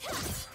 Yes!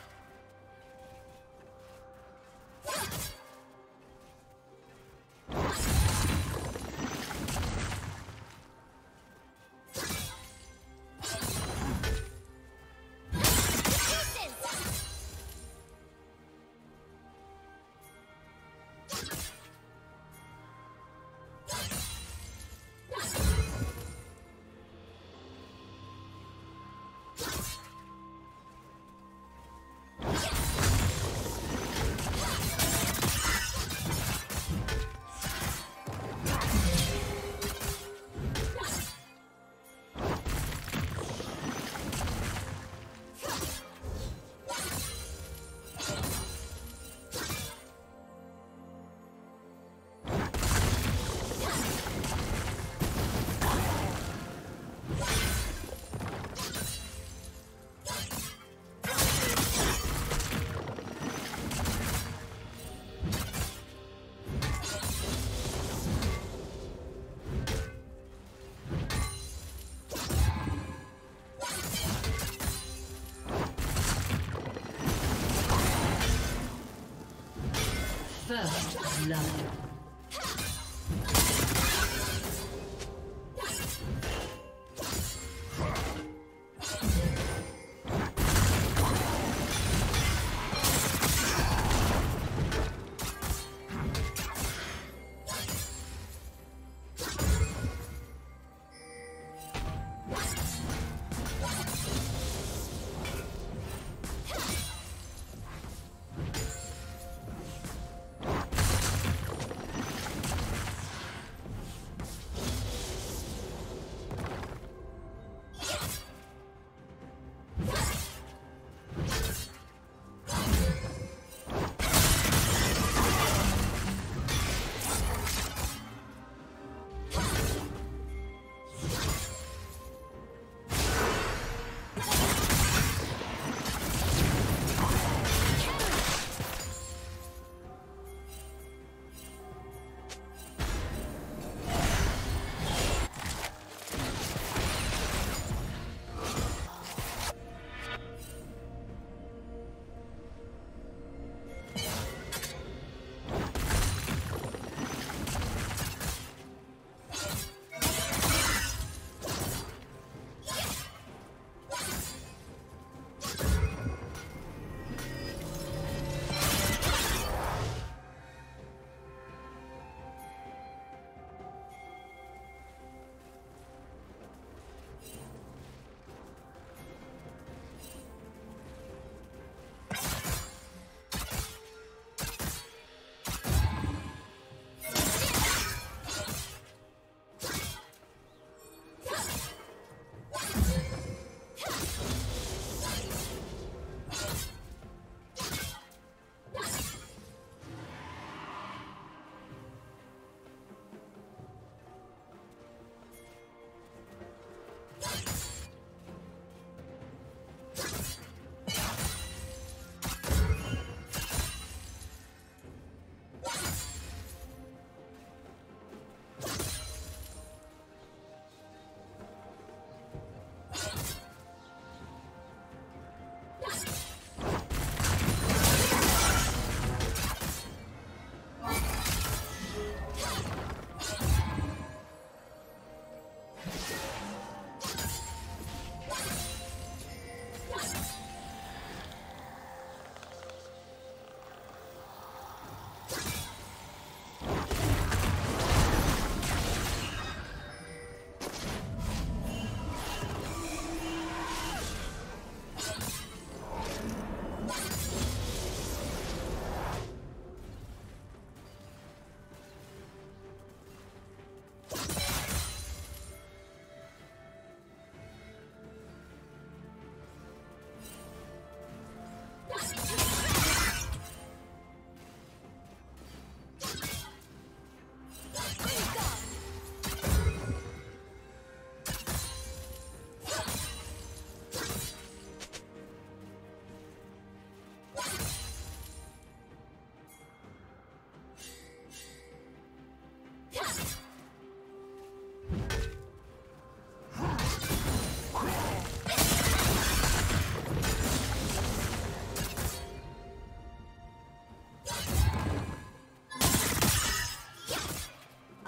First love.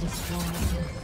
Destroyed.